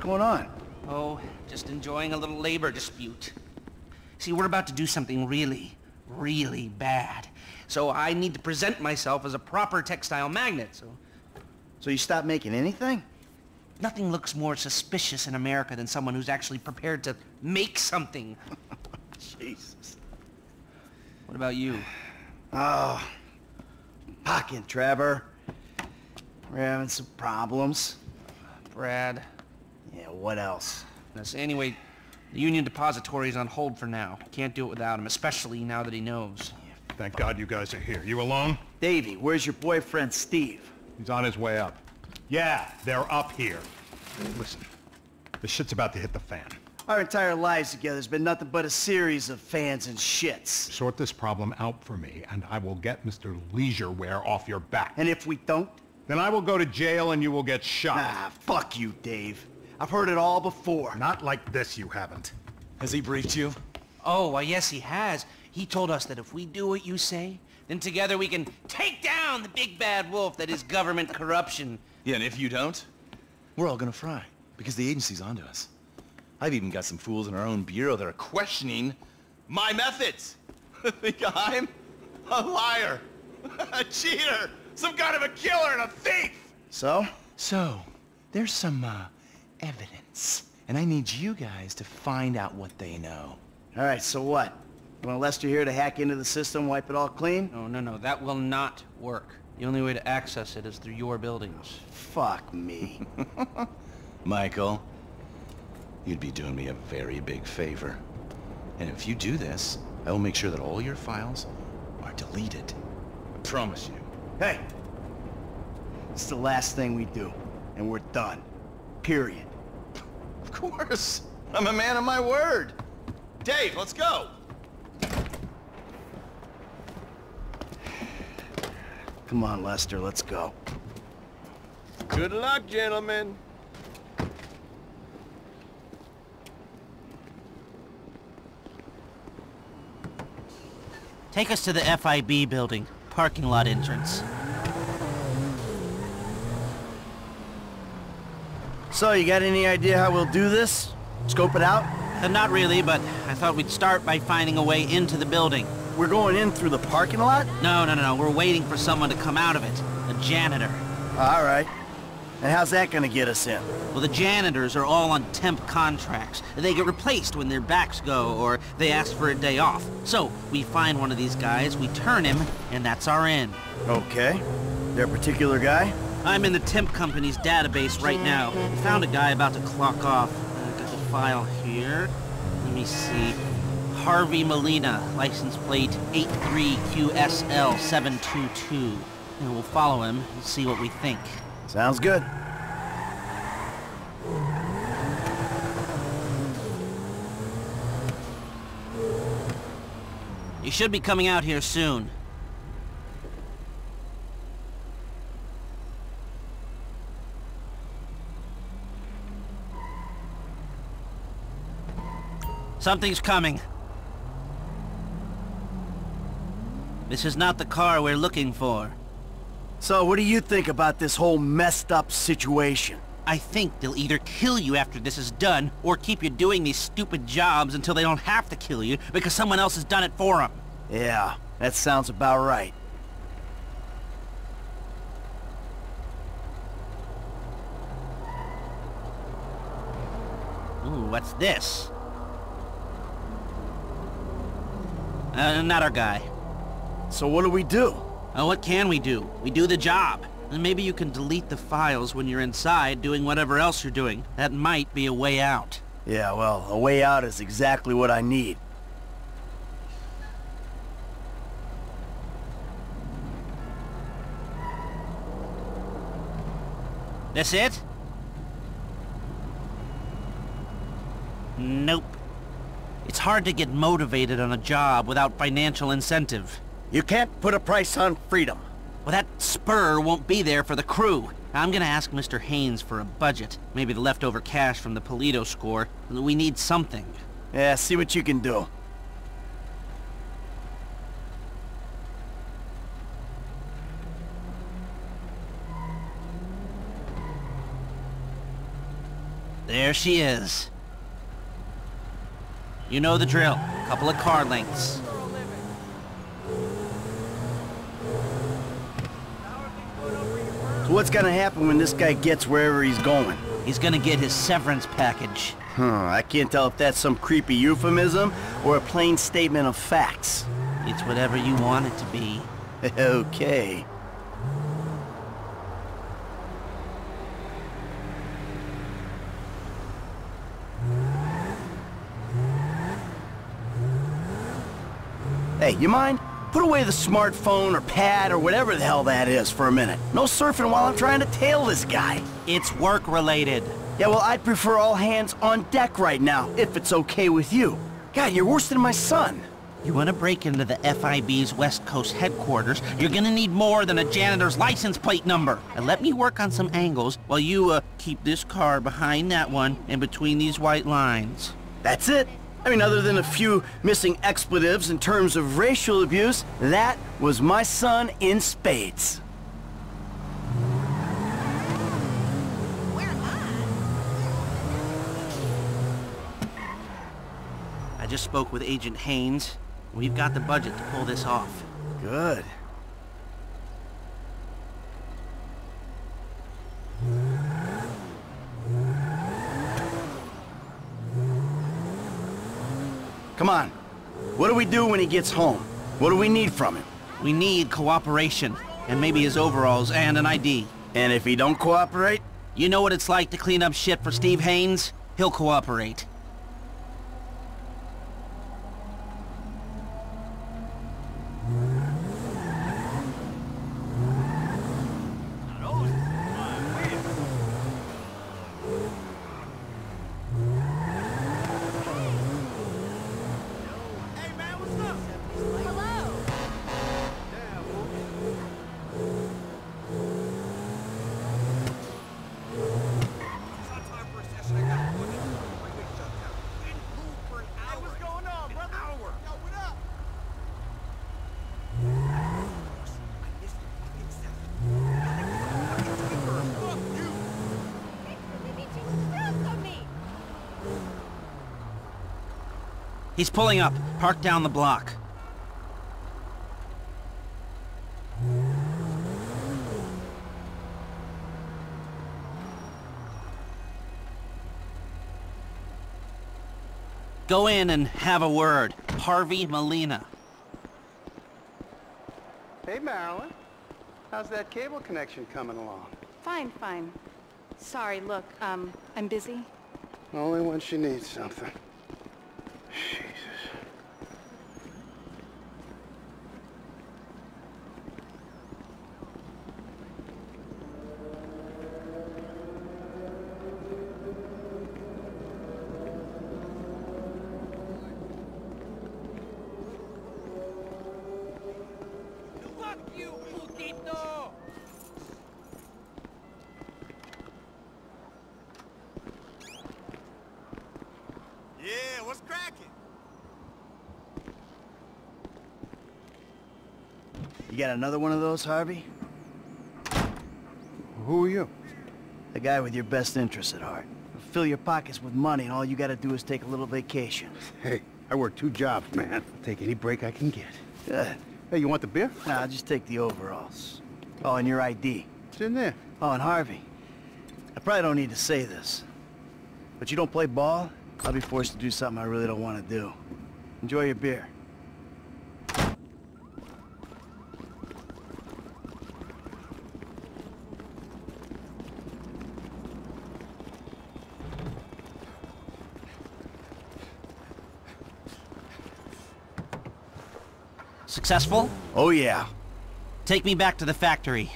What's going on? Oh, just enjoying a little labor dispute. See, we're about to do something really, really bad. So I need to present myself as a proper textile magnet, so... So you stopped making anything? Nothing looks more suspicious in America than someone who's actually prepared to make something. Jesus. What about you? Oh, pocket, Trevor. We're having some problems. Brad? Yeah, what else? Yes, anyway, the Union Depository is on hold for now. Can't do it without him, especially now that he knows. Thank God you guys are here. You alone? Davey, where's your boyfriend, Steve? He's on his way up. Yeah, they're up here. Listen, this shit's about to hit the fan. Our entire lives together has been nothing but a series of fans and shits. Sort this problem out for me, and I will get Mr. Leisureware off your back. And if we don't? Then I will go to jail and you will get shot. Ah, fuck you, Dave. I've heard it all before. Not like this, you haven't. Has he briefed you? Oh, well, yes, he has. He told us that if we do what you say, then together we can take down the big bad wolf that is government corruption. Yeah, and if you don't, we're all gonna fry. Because the agency's onto us. I've even got some fools in our own bureau that are questioning my methods. Think I'm a liar, a cheater, some kind of a killer and a thief. So? So, there's some, uh, evidence. And I need you guys to find out what they know. All right, so what? You want Lester here to hack into the system, wipe it all clean? No, no, no, that will not work. The only way to access it is through your buildings. Fuck me. Michael, you'd be doing me a very big favor. And if you do this, I will make sure that all your files are deleted. I promise you. hey! It's the last thing we do, and we're done. Period. Of course. I'm a man of my word. Dave, let's go. Come on, Lester, let's go. Good luck, gentlemen. Take us to the FIB building, parking lot entrance. So, you got any idea how we'll do this? Scope it out? Uh, not really, but I thought we'd start by finding a way into the building. We're going in through the parking lot? No, no, no, no, we're waiting for someone to come out of it. A janitor. All right. And how's that gonna get us in? Well, the janitors are all on temp contracts. They get replaced when their backs go, or they ask for a day off. So, we find one of these guys, we turn him, and that's our in. Okay. There a particular guy? I'm in the temp company's database right now. Found a guy about to clock off. I got the file here. Let me see. Harvey Molina, license plate 83QSL722. And we'll follow him and see what we think. Sounds good. You should be coming out here soon. Something's coming. This is not the car we're looking for. So, what do you think about this whole messed up situation? I think they'll either kill you after this is done, or keep you doing these stupid jobs until they don't have to kill you because someone else has done it for them. Yeah, that sounds about right. Ooh, what's this? Uh, not our guy. So what do we do? Uh, what can we do? We do the job. And maybe you can delete the files when you're inside doing whatever else you're doing. That might be a way out. Yeah, well, a way out is exactly what I need. That's it? Nope. It's hard to get motivated on a job without financial incentive. You can't put a price on freedom. Well, that spur won't be there for the crew. I'm gonna ask Mr. Haines for a budget. Maybe the leftover cash from the Paleto score. We need something. Yeah, see what you can do. There she is. You know the drill. A couple of car lengths. So what's gonna happen when this guy gets wherever he's going? He's gonna get his severance package. Huh, I can't tell if that's some creepy euphemism or a plain statement of facts. It's whatever you want it to be. okay. Hey, you mind? Put away the smartphone or pad or whatever the hell that is for a minute. No surfing while I'm trying to tail this guy. It's work-related. Yeah, well, I'd prefer all hands on deck right now, if it's okay with you. God, you're worse than my son. You want to break into the FIB's West Coast headquarters, you're gonna need more than a janitor's license plate number. And let me work on some angles while you, uh, keep this car behind that one and between these white lines. That's it. I mean, other than a few missing expletives in terms of racial abuse, that was my son in spades. I just spoke with Agent Haines. We've got the budget to pull this off. Good. On. What do we do when he gets home? What do we need from him? We need cooperation, and maybe his overalls and an ID. And if he don't cooperate? You know what it's like to clean up shit for Steve Haines? He'll cooperate. He's pulling up. Park down the block. Go in and have a word. Harvey Molina. Hey, Marilyn. How's that cable connection coming along? Fine, fine. Sorry, look, um, I'm busy. Only when she needs something. Jesus. Yeah, what's cracking? You got another one of those, Harvey? Who are you? The guy with your best interests at heart. Fill your pockets with money and all you gotta do is take a little vacation. Hey, I work two jobs, man. I'll take any break I can get. Good. Hey, you want the beer? Nah, I'll just take the overalls. Oh, and your ID. It's in there. Oh, and Harvey. I probably don't need to say this. But you don't play ball, I'll be forced to do something I really don't want to do. Enjoy your beer. Successful? Oh, yeah. Take me back to the factory.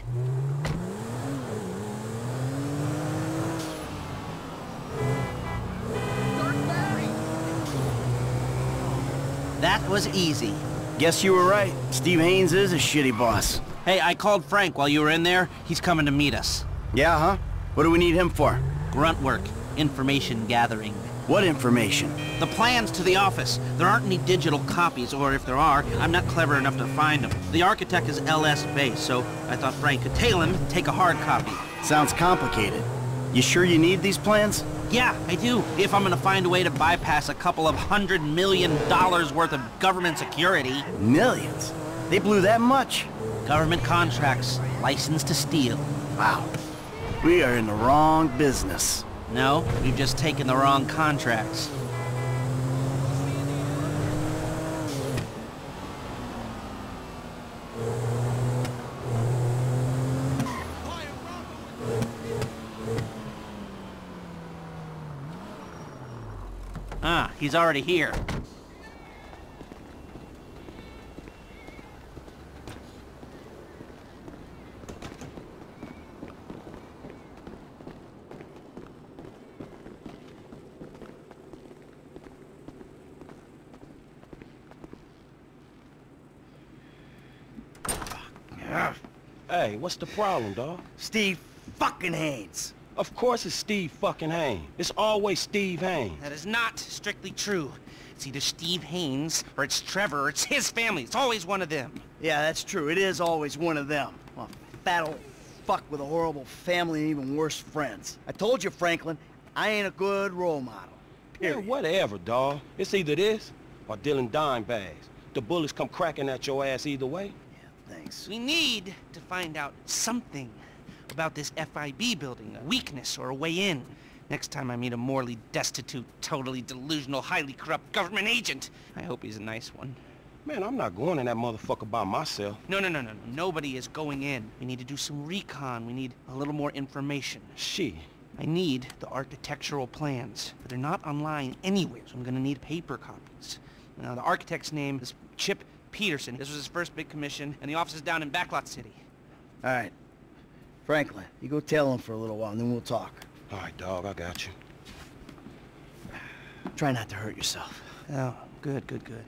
That was easy. Guess you were right. Steve Haines is a shitty boss. Hey, I called Frank while you were in there. He's coming to meet us. Yeah, huh? What do we need him for? Grunt work. Information gathering. What information? The plans to the office. There aren't any digital copies, or if there are, I'm not clever enough to find them. The architect is LS Base, so I thought Frank could tail him and take a hard copy. Sounds complicated. You sure you need these plans? Yeah, I do. If I'm gonna find a way to bypass a couple of hundred million dollars worth of government security. Millions? They blew that much? Government contracts. License to steal. Wow. We are in the wrong business. No, we've just taken the wrong contracts. Ah, he's already here. Hey, what's the problem, dawg? Steve fucking Haines. Of course it's Steve fucking Haines. It's always Steve Haines. That is not strictly true. It's either Steve Haines, or it's Trevor, or it's his family. It's always one of them. Yeah, that's true. It is always one of them. A fat old fuck with a horrible family and even worse friends. I told you, Franklin, I ain't a good role model. Yeah, whatever, dawg. It's either this or Dylan dime bags. The bullets come cracking at your ass either way. Thanks. We need to find out something about this FIB building, a weakness or a way in. Next time I meet a morally destitute, totally delusional, highly corrupt government agent, I hope he's a nice one. Man, I'm not going in that motherfucker by myself. No, no, no, no, no. Nobody is going in. We need to do some recon. We need a little more information. She. I need the architectural plans, but they're not online anywhere, so I'm gonna need paper copies. Now, the architect's name is Chip Peterson. This was his first big commission, and the office is down in Backlot City. All right. Franklin, you go tell him for a little while, and then we'll talk. All right, dog, I got you. Try not to hurt yourself. Oh, good, good, good.